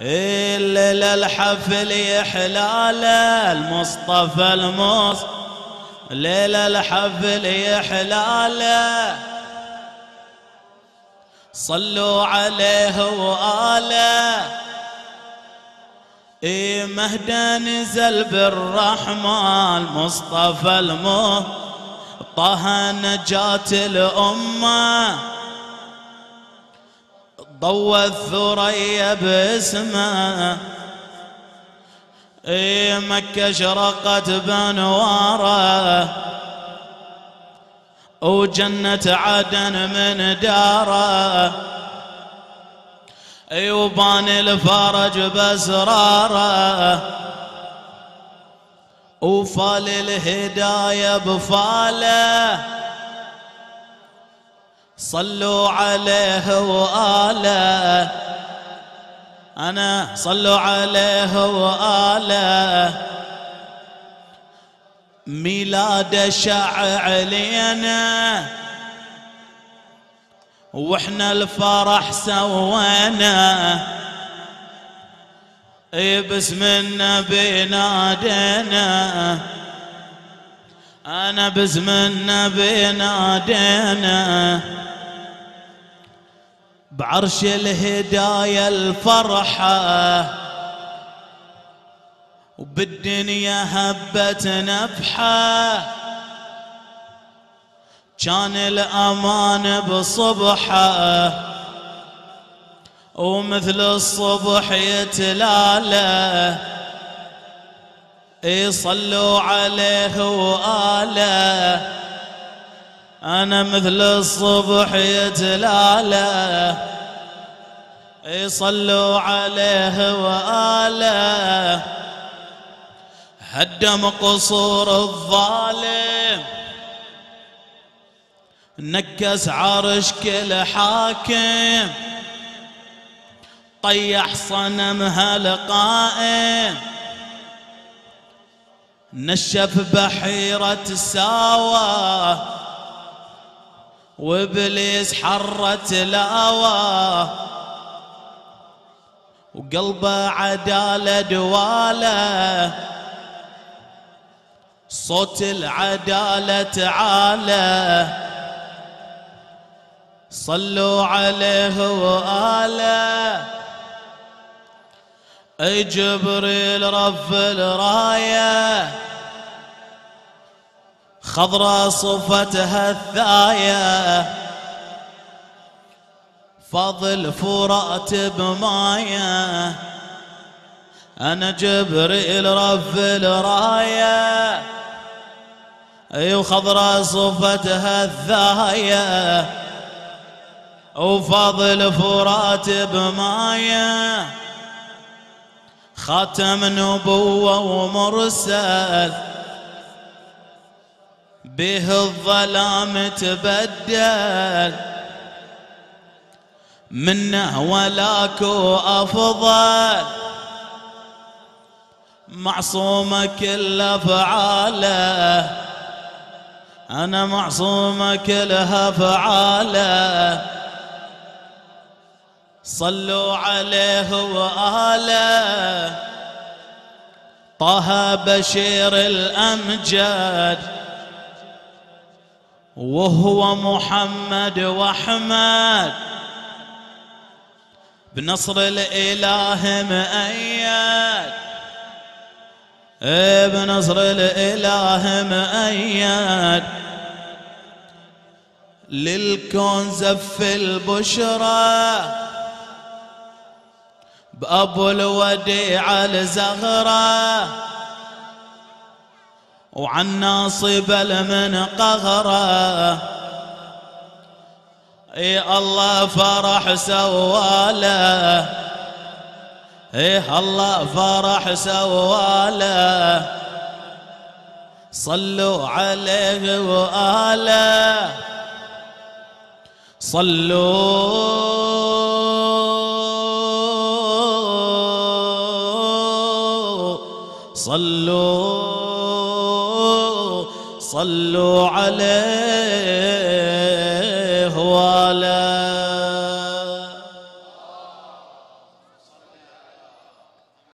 إلا الحفل يحلاله المصطفى المص ليلة الحفل يحلاله صلوا عليه وآله. إيه مهدى نزل بالرحمة المصطفى المص طه نجاة الأمة. ضوى الثريا باسمه. إي مكة شرقت بانواره وجنة عدن من داره إي وبان الفرج باسراره وفال الهداية بفاله. صلوا عليه وآله. أنا صلوا عليه وآله. ميلاد شع علينا وإحنا الفرح سوينا. باسم النبي نادينا. أنا باسم النبي نادينا. بعرش الهداية الفرحة. وبالدنيا هبت نفحة. كان الأمان بصبحة. ومثل الصبح يتلاله يصلوا عليه وآله. أنا مثل الصبح يتلالى. يصلوا عليه وآله هدم قصور الظالم. نكس عرش كل حاكم. طيح صنمها القائم نشف بحيرة ساوى وإبليس حرت لاوى وقلبه عدالة دواله صوت العدالة تعالى صلوا عليه وآله. أي جبريل رف الراية. خضرا صفتها الثاية. فضل فرات بماية. أنا جبريل رف الراية. أي خضرا صفتها الثاية. وفضل فرات بماية. خاتم نبوة ومرسل. به الظلام تبدل منه ولاك أفضل. معصوم كل أفعاله أنا معصوم كلها فعاله صلوا عليه وآله. طه بشير الأمجد وهو محمد وأحمد. بنصر الإله مؤيد. إيه بنصر الإله مؤيد. للكون زف البشرى. بأبو الوديع الزغره وعن ناصب من قهره. إي الله فرح سواله. إيه الله فرح سواله. صلوا عليه وآله. صلوا. صلوا. صلوا عليه وعلى